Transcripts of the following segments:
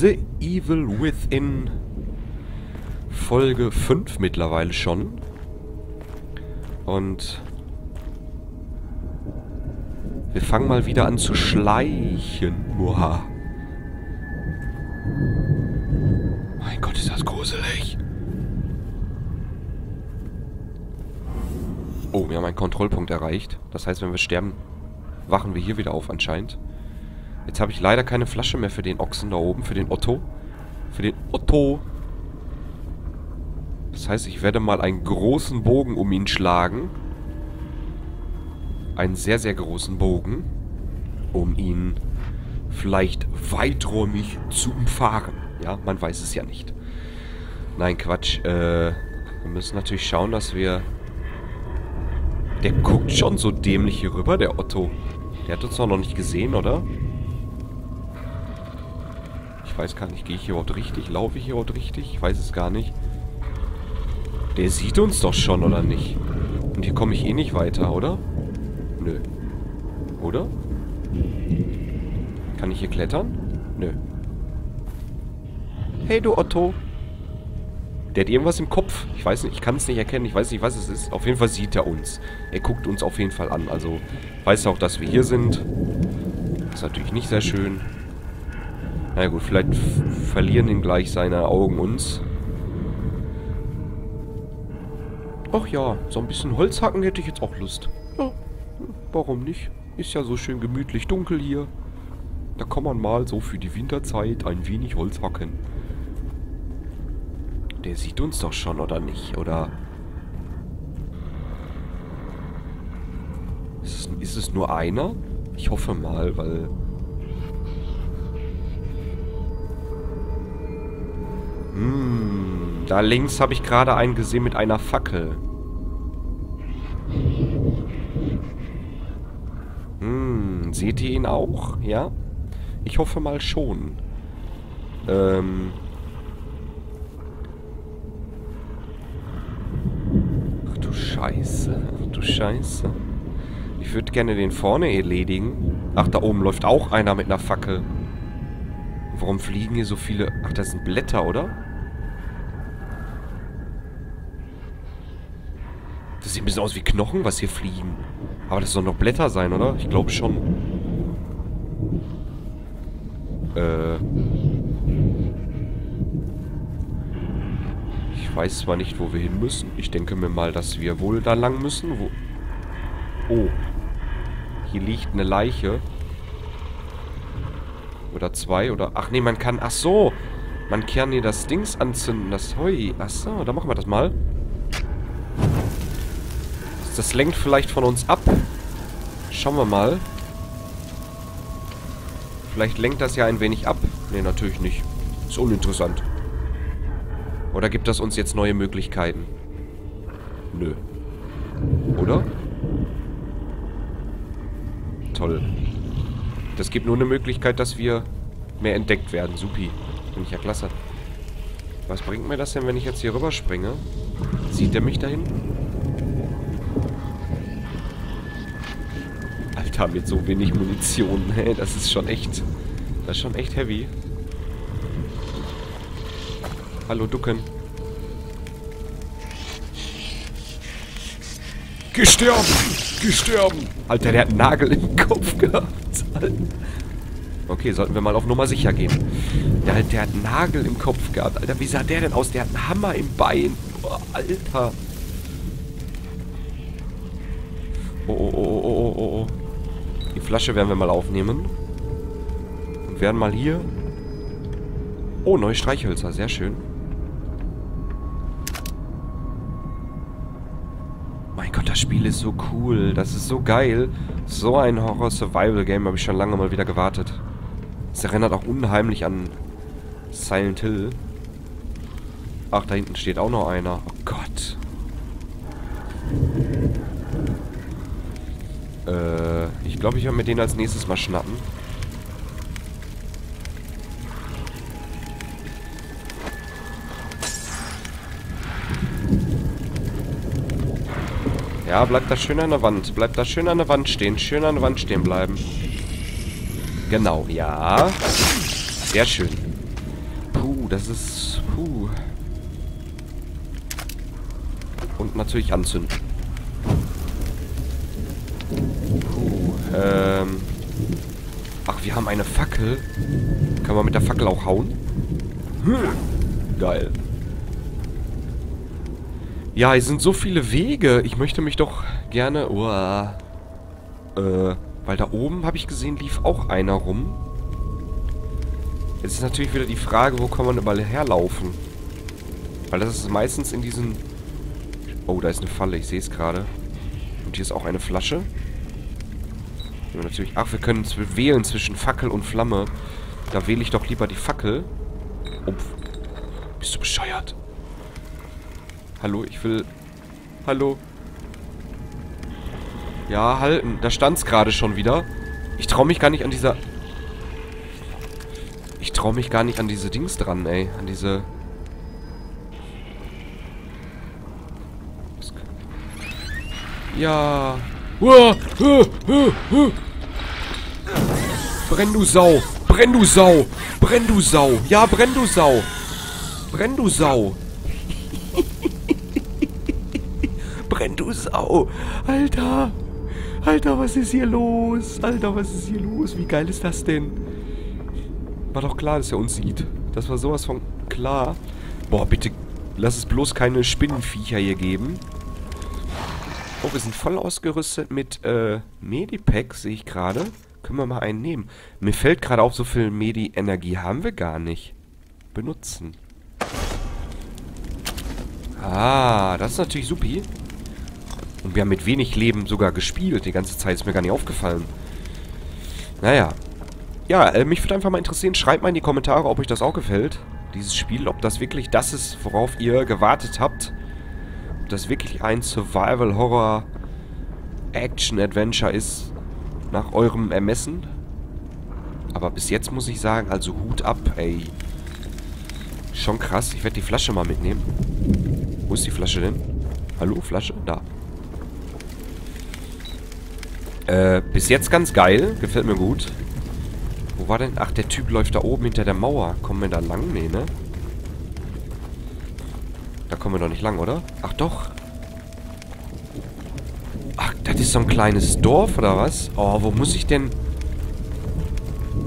The Evil Within Folge 5 mittlerweile schon. Und wir fangen mal wieder an zu schleichen. Muha. Mein Gott, ist das gruselig. Oh, wir haben einen Kontrollpunkt erreicht. Das heißt, wenn wir sterben, wachen wir hier wieder auf anscheinend. Jetzt habe ich leider keine Flasche mehr für den Ochsen da oben, für den Otto. Für den Otto. Das heißt, ich werde mal einen großen Bogen um ihn schlagen. Einen sehr, sehr großen Bogen. Um ihn vielleicht weiträumig zu umfahren. Ja, man weiß es ja nicht. Nein, Quatsch. Äh, wir müssen natürlich schauen, dass wir... Der guckt schon so dämlich hier rüber, der Otto. Der hat uns doch noch nicht gesehen, oder? Ich weiß gar nicht, gehe ich hier überhaupt richtig? Laufe ich hier überhaupt richtig? Ich weiß es gar nicht. Der sieht uns doch schon, oder nicht? Und hier komme ich eh nicht weiter, oder? Nö. Oder? Kann ich hier klettern? Nö. Hey, du Otto. Der hat irgendwas im Kopf. Ich weiß nicht, ich kann es nicht erkennen. Ich weiß nicht, was es ist. Auf jeden Fall sieht er uns. Er guckt uns auf jeden Fall an. Also weiß auch, dass wir hier sind. Das ist natürlich nicht sehr schön. Na gut, vielleicht verlieren ihn gleich seine Augen uns. Ach ja, so ein bisschen Holz hacken hätte ich jetzt auch Lust. Ja, warum nicht? Ist ja so schön gemütlich dunkel hier. Da kann man mal so für die Winterzeit ein wenig Holz hacken. Der sieht uns doch schon, oder nicht? Oder... Ist es, ist es nur einer? Ich hoffe mal, weil... Hm, da links habe ich gerade einen gesehen mit einer Fackel. Hm, seht ihr ihn auch? Ja? Ich hoffe mal schon. Ähm... Ach du Scheiße. Ach du Scheiße. Ich würde gerne den vorne erledigen. Ach, da oben läuft auch einer mit einer Fackel. Warum fliegen hier so viele... Ach, das sind Blätter, oder? Das sieht ein bisschen aus wie Knochen, was hier fliegen. Aber das sollen doch Blätter sein, oder? Ich glaube schon. Äh... Ich weiß zwar nicht, wo wir hin müssen. Ich denke mir mal, dass wir wohl da lang müssen. Wo... Oh. Hier liegt eine Leiche. Oder zwei, oder... Ach nee, man kann... Ach so! Man kann hier das Dings anzünden, das Heu. Ach so, dann machen wir das mal. Das lenkt vielleicht von uns ab. Schauen wir mal. Vielleicht lenkt das ja ein wenig ab. Nee, natürlich nicht. Ist uninteressant. Oder gibt das uns jetzt neue Möglichkeiten? Nö. Oder? Toll. Das gibt nur eine Möglichkeit, dass wir mehr entdeckt werden. Supi. Finde ich ja klasse. Was bringt mir das denn, wenn ich jetzt hier rüber springe? Sieht er mich da hinten? Alter, mit so wenig Munition. Hey, das ist schon echt... Das ist schon echt heavy. Hallo, Ducken. Gestorben! Gestorben! Alter, der hat einen Nagel im Kopf gehabt. Okay, sollten wir mal auf Nummer sicher gehen. Der, der hat einen Nagel im Kopf gehabt. Alter, wie sah der denn aus? Der hat einen Hammer im Bein. Oh, Alter. Oh, oh, oh, oh, oh, oh. Flasche werden wir mal aufnehmen. Und werden mal hier... Oh, neue Streichhölzer. Sehr schön. Mein Gott, das Spiel ist so cool. Das ist so geil. So ein Horror-Survival-Game habe ich schon lange mal wieder gewartet. Es erinnert auch unheimlich an Silent Hill. Ach, da hinten steht auch noch einer. Oh Gott. Äh, ich glaube, ich werde mir den als nächstes mal schnappen. Ja, bleibt da schön an der Wand. Bleibt da schön an der Wand stehen. Schön an der Wand stehen bleiben. Genau, ja. Sehr schön. das ist... Puh. Und natürlich anzünden. Puh, ähm... Ach, wir haben eine Fackel. Kann man mit der Fackel auch hauen? Hm. Geil. Ja, es sind so viele Wege. Ich möchte mich doch gerne... Uah, äh, weil da oben, habe ich gesehen, lief auch einer rum. Jetzt ist natürlich wieder die Frage, wo kann man überall herlaufen? Weil das ist meistens in diesen... Oh, da ist eine Falle, ich sehe es gerade. Und hier ist auch eine Flasche. Ja, natürlich... Ach, wir können wählen zwischen Fackel und Flamme. Da wähle ich doch lieber die Fackel. Oh, bist du bescheuert? Hallo, ich will... Hallo? Ja, halten. Da stand's gerade schon wieder. Ich traue mich gar nicht an dieser... Ich traue mich gar nicht an diese Dings dran, ey. An diese... Ja. Brenn du Sau. Brenn du Sau. Brenn du Sau. Ja, brenn du Sau. Brenn du Sau. brenn du Sau. Alter. Alter, was ist hier los? Alter, was ist hier los? Wie geil ist das denn? War doch klar, dass er uns sieht. Das war sowas von klar. Boah, bitte lass es bloß keine Spinnenviecher hier geben. Oh, wir sind voll ausgerüstet mit äh, Medipack, sehe ich gerade. Können wir mal einen nehmen. Mir fällt gerade auf, so viel Medi-Energie haben wir gar nicht. Benutzen. Ah, das ist natürlich supi. Und wir haben mit wenig Leben sogar gespielt. Die ganze Zeit ist mir gar nicht aufgefallen. Naja. Ja, äh, mich würde einfach mal interessieren, schreibt mal in die Kommentare, ob euch das auch gefällt. Dieses Spiel, ob das wirklich das ist, worauf ihr gewartet habt. Das wirklich ein Survival-Horror-Action-Adventure ist. Nach eurem Ermessen. Aber bis jetzt muss ich sagen, also Hut ab, ey. Schon krass. Ich werde die Flasche mal mitnehmen. Wo ist die Flasche denn? Hallo, Flasche? Da. Äh, bis jetzt ganz geil. Gefällt mir gut. Wo war denn? Ach, der Typ läuft da oben hinter der Mauer. Kommen wir da lang? Nee, ne? Da kommen wir doch nicht lang, oder? Ach, doch. Ach, das ist so ein kleines Dorf, oder was? Oh, wo muss ich denn...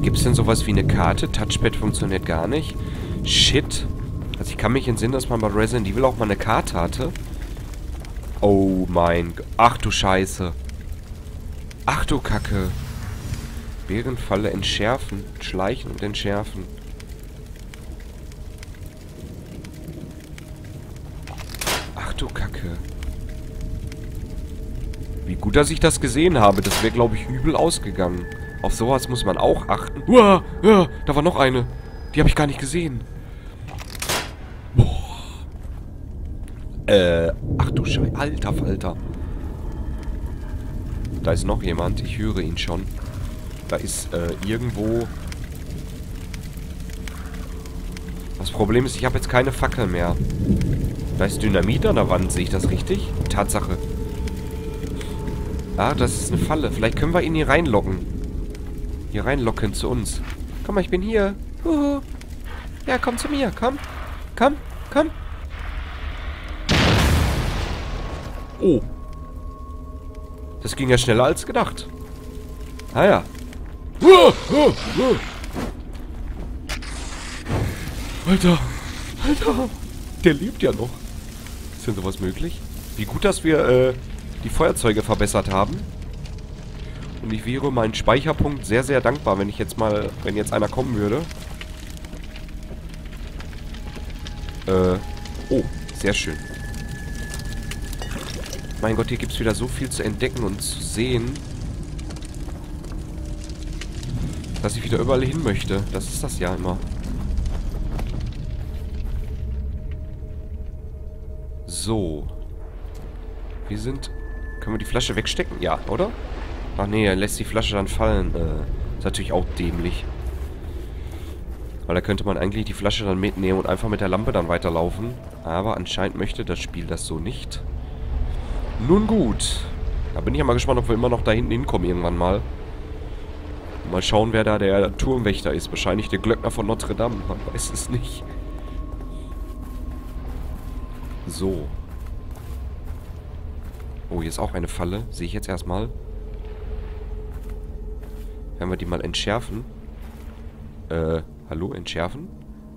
Gibt es denn sowas wie eine Karte? Touchpad funktioniert gar nicht. Shit. Also ich kann mich entsinnen, dass man bei Resident Evil auch mal eine Karte hatte. Oh mein Gott. Ach du Scheiße. Ach du Kacke. Bärenfalle entschärfen. Schleichen und entschärfen. Ach du Kacke. Wie gut, dass ich das gesehen habe. Das wäre, glaube ich, übel ausgegangen. Auf sowas muss man auch achten. Uah, uah, da war noch eine. Die habe ich gar nicht gesehen. Boah. Äh, ach du Scheiße. Alter Falter. Da ist noch jemand. Ich höre ihn schon. Da ist äh, irgendwo... Das Problem ist, ich habe jetzt keine Fackel mehr. Da ist Dynamit an der Wand. Sehe ich das richtig? Tatsache. Ah, das ist eine Falle. Vielleicht können wir ihn hier reinlocken. Hier reinlocken zu uns. Komm mal, ich bin hier. Huhu. Ja, komm zu mir. Komm. Komm. Komm. Oh. Das ging ja schneller als gedacht. Ah ja. Alter. Alter. Der lebt ja noch. Denn sowas möglich? Wie gut, dass wir äh, die Feuerzeuge verbessert haben. Und ich wäre meinen Speicherpunkt sehr, sehr dankbar, wenn ich jetzt mal, wenn jetzt einer kommen würde. Äh, oh, sehr schön. Mein Gott, hier gibt es wieder so viel zu entdecken und zu sehen. Dass ich wieder überall hin möchte. Das ist das ja immer. So. Wir sind... Können wir die Flasche wegstecken? Ja, oder? Ach nee, er lässt die Flasche dann fallen. Äh, ist natürlich auch dämlich. Weil da könnte man eigentlich die Flasche dann mitnehmen und einfach mit der Lampe dann weiterlaufen. Aber anscheinend möchte das Spiel das so nicht. Nun gut. Da bin ich ja mal gespannt, ob wir immer noch da hinten hinkommen irgendwann mal. Mal schauen, wer da der Turmwächter ist. Wahrscheinlich der Glöckner von Notre Dame. Man weiß es nicht. So. Oh, hier ist auch eine Falle. Sehe ich jetzt erstmal. Werden wir die mal entschärfen? Äh, hallo, entschärfen?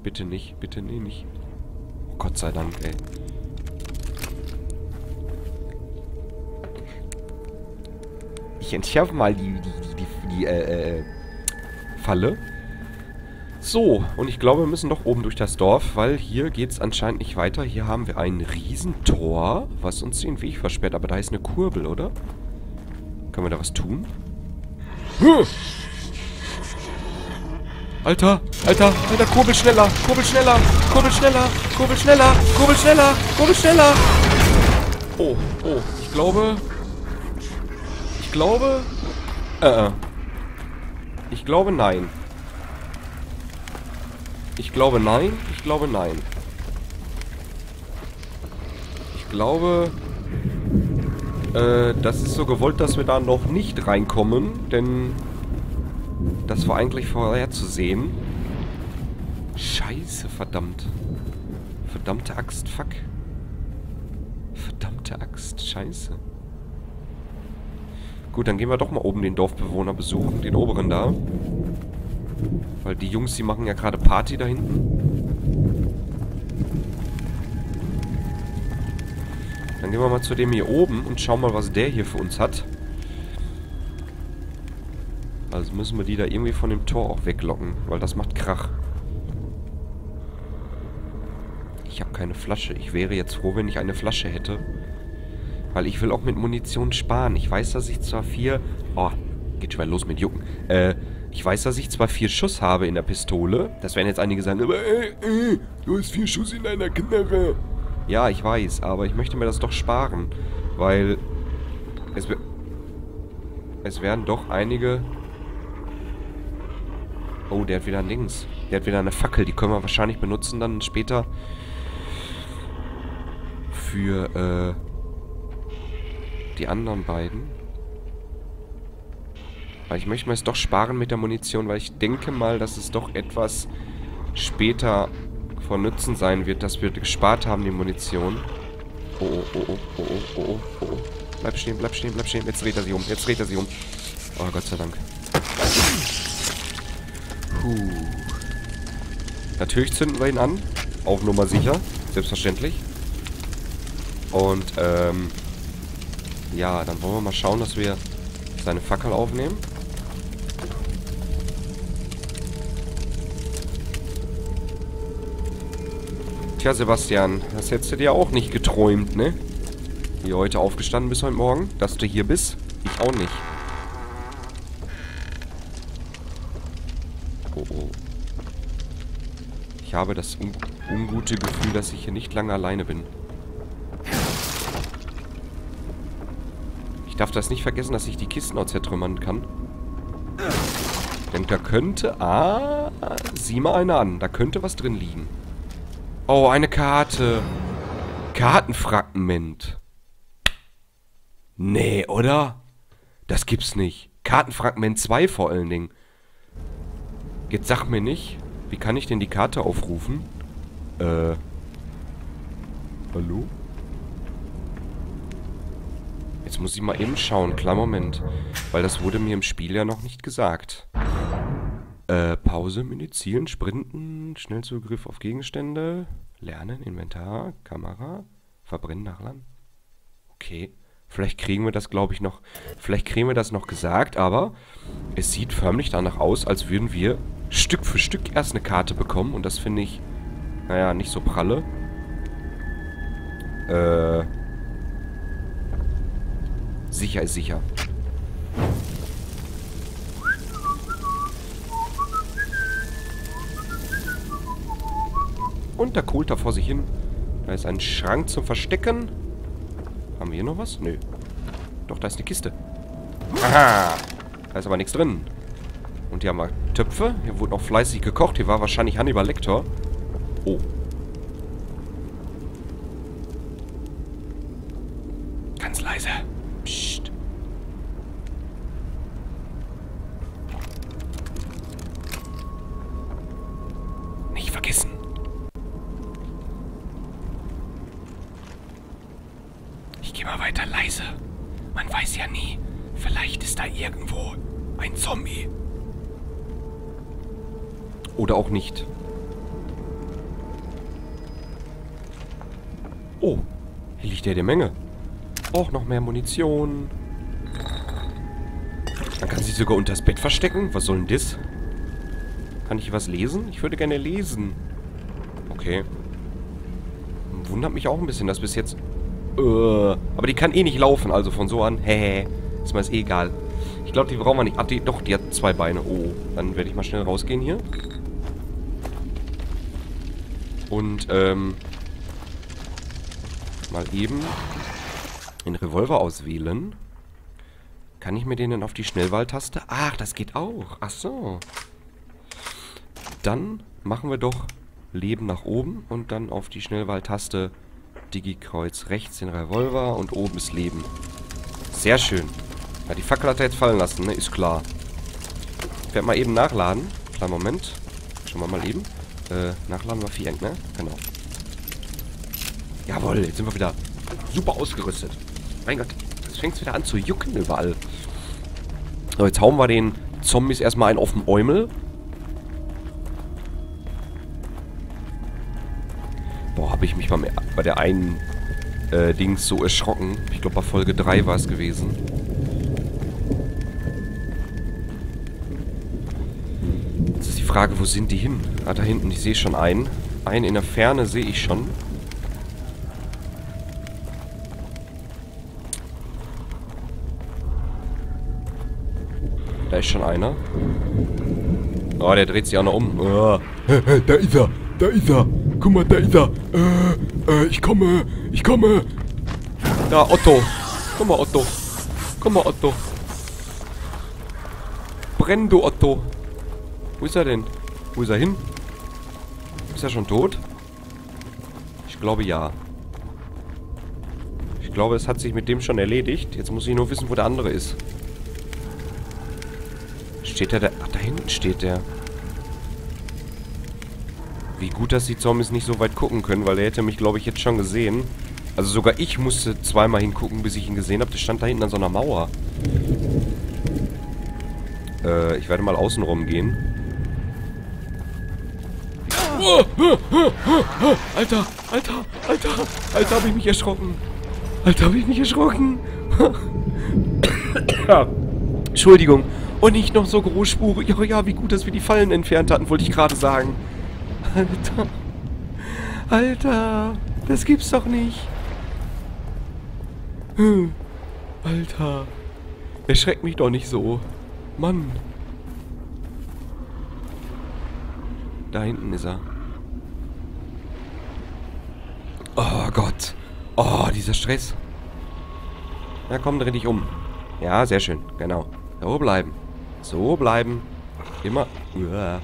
Bitte nicht, bitte nee, nicht. Oh, Gott sei Dank, ey. Ich entschärfe mal die, die, die, die, die äh, äh, Falle. So, und ich glaube, wir müssen doch oben durch das Dorf, weil hier geht es anscheinend nicht weiter. Hier haben wir ein Riesentor, was uns den Weg versperrt. Aber da ist eine Kurbel, oder? Können wir da was tun? Alter, Alter, Alter, kurbel schneller, kurbel schneller, kurbel schneller, kurbel schneller, kurbel schneller, kurbel schneller. Oh, oh, ich glaube... Ich glaube... Äh, äh. Ich glaube, nein. Ich glaube nein. Ich glaube nein. Ich glaube, äh, das ist so gewollt, dass wir da noch nicht reinkommen, denn das war eigentlich vorherzusehen. Scheiße, verdammt. Verdammte Axt, fuck. Verdammte Axt, scheiße. Gut, dann gehen wir doch mal oben den Dorfbewohner besuchen, den oberen da. Weil die Jungs, die machen ja gerade Party da hinten. Dann gehen wir mal zu dem hier oben und schauen mal, was der hier für uns hat. Also müssen wir die da irgendwie von dem Tor auch weglocken, weil das macht Krach. Ich habe keine Flasche. Ich wäre jetzt froh, wenn ich eine Flasche hätte. Weil ich will auch mit Munition sparen. Ich weiß, dass ich zwar vier... Oh, geht schon mal los mit Jucken. Äh, ich weiß, dass ich zwar vier Schuss habe in der Pistole. Das werden jetzt einige sagen, aber äh, äh, du hast vier Schuss in deiner Knarre. Ja, ich weiß, aber ich möchte mir das doch sparen. Weil es, es werden doch einige... Oh, der hat wieder ein Dings. Der hat wieder eine Fackel. Die können wir wahrscheinlich benutzen dann später für äh, die anderen beiden. Weil ich möchte mir es doch sparen mit der Munition, weil ich denke mal, dass es doch etwas später von Nutzen sein wird, dass wir gespart haben, die Munition. Oh, oh, oh, oh, oh, oh, oh, oh, oh. Bleib stehen, bleib stehen, bleib stehen. Jetzt dreht er sich um, jetzt dreht er sich um. Oh, Gott sei Dank. Puh. Natürlich zünden wir ihn an. Auf Nummer sicher. Selbstverständlich. Und, ähm... Ja, dann wollen wir mal schauen, dass wir seine Fackel aufnehmen. Tja, Sebastian, das hättest du dir auch nicht geträumt, ne? Hier heute aufgestanden bist heute Morgen, dass du hier bist. Ich auch nicht. Oh, oh. Ich habe das un ungute Gefühl, dass ich hier nicht lange alleine bin. Ich darf das nicht vergessen, dass ich die Kisten auch zertrümmern kann. Denn da könnte... Ah, sieh mal eine an. Da könnte was drin liegen. Oh, eine Karte. Kartenfragment. Nee, oder? Das gibt's nicht. Kartenfragment 2 vor allen Dingen. Jetzt sag mir nicht, wie kann ich denn die Karte aufrufen? Äh. Hallo? Jetzt muss ich mal eben schauen. Klar, Moment. Weil das wurde mir im Spiel ja noch nicht gesagt. Äh, Pause, Medizieren, Sprinten, Schnellzugriff auf Gegenstände, Lernen, Inventar, Kamera, Verbrennen, Nachladen. Okay. Vielleicht kriegen wir das, glaube ich, noch... Vielleicht kriegen wir das noch gesagt, aber es sieht förmlich danach aus, als würden wir Stück für Stück erst eine Karte bekommen. Und das finde ich, naja, nicht so pralle. Äh... Sicher ist sicher. Und da kohlt er vor sich hin. Da ist ein Schrank zum Verstecken. Haben wir hier noch was? Nö. Doch, da ist eine Kiste. Aha! Da ist aber nichts drin. Und hier haben wir Töpfe. Hier wurde noch fleißig gekocht. Hier war wahrscheinlich Hannibal Lecter. Oh. Ganz leise. Psst. Nicht vergessen. Immer weiter leise. Man weiß ja nie. Vielleicht ist da irgendwo ein Zombie. Oder auch nicht. Oh, hier liegt ja die Menge. Auch noch mehr Munition. Man kann sich sogar unter das Bett verstecken. Was soll denn das? Kann ich hier was lesen? Ich würde gerne lesen. Okay. Wundert mich auch ein bisschen, dass bis jetzt... Äh, aber die kann eh nicht laufen, also von so an. Hä, ist mir das eh egal. Ich glaube, die brauchen wir nicht. Ah, die, doch, die hat zwei Beine. Oh, dann werde ich mal schnell rausgehen hier. Und, ähm... Mal eben den Revolver auswählen. Kann ich mir den denn auf die Schnellwahltaste? Ach, das geht auch. Ach so. Dann machen wir doch Leben nach oben und dann auf die Schnellwahltaste Digi-Kreuz rechts den Revolver und oben ist Leben. Sehr schön. Ja, die Fackel hat er jetzt fallen lassen, ne? Ist klar. Ich werde mal eben nachladen. Kleinen Moment. Schauen wir mal eben. Äh, nachladen war Viereck, ne? Genau. Jawohl, jetzt sind wir wieder super ausgerüstet. Mein Gott, jetzt fängt es wieder an zu jucken überall. So, jetzt hauen wir den Zombies erstmal einen auf den Eumel. Habe ich mich beim, bei der einen äh, Dings so erschrocken. Ich glaube, bei Folge 3 war es gewesen. Jetzt ist die Frage, wo sind die hin? Ah, da hinten, ich sehe schon einen. Einen in der Ferne sehe ich schon. Da ist schon einer. Oh, der dreht sich auch noch um. Oh. Da ist er, da ist er. Guck mal, da ist er. Äh, äh, ich komme, ich komme. Da, Otto. Komm mal, Otto. Komm mal, Otto. Brenn, du Otto. Wo ist er denn? Wo ist er hin? Ist er schon tot? Ich glaube, ja. Ich glaube, es hat sich mit dem schon erledigt. Jetzt muss ich nur wissen, wo der andere ist. Steht der da? Ach, da hinten steht der. Wie gut, dass die Zombies nicht so weit gucken können, weil er hätte mich, glaube ich, jetzt schon gesehen. Also sogar ich musste zweimal hingucken, bis ich ihn gesehen habe. Der stand da hinten an so einer Mauer. Äh, ich werde mal außenrum gehen. Alter, Alter, Alter, Alter, hab ich mich erschrocken. Alter, hab ich mich erschrocken. ja. Entschuldigung. Und nicht noch so großspurig. Ja, ja, wie gut, dass wir die Fallen entfernt hatten, wollte ich gerade sagen. Alter. Alter. Das gibt's doch nicht. Hm. Alter. Erschreckt mich doch nicht so. Mann. Da hinten ist er. Oh Gott. Oh, dieser Stress. Na komm, dreh dich um. Ja, sehr schön. Genau. So bleiben. So bleiben. Immer. Uah.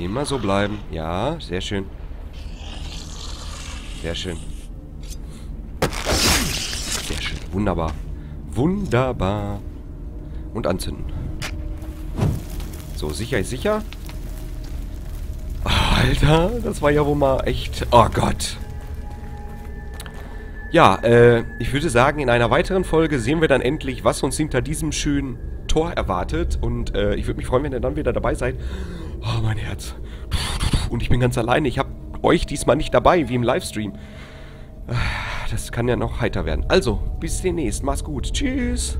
Immer so bleiben. Ja, sehr schön. Sehr schön. Sehr schön. Wunderbar. Wunderbar. Und anzünden. So, sicher ist sicher. Alter, das war ja wohl mal echt... Oh Gott. Ja, äh, ich würde sagen, in einer weiteren Folge sehen wir dann endlich, was uns hinter diesem schönen Tor erwartet. Und äh, ich würde mich freuen, wenn ihr dann wieder dabei seid. Oh, mein Herz. Und ich bin ganz alleine. Ich habe euch diesmal nicht dabei, wie im Livestream. Das kann ja noch heiter werden. Also, bis demnächst. Mach's gut. Tschüss.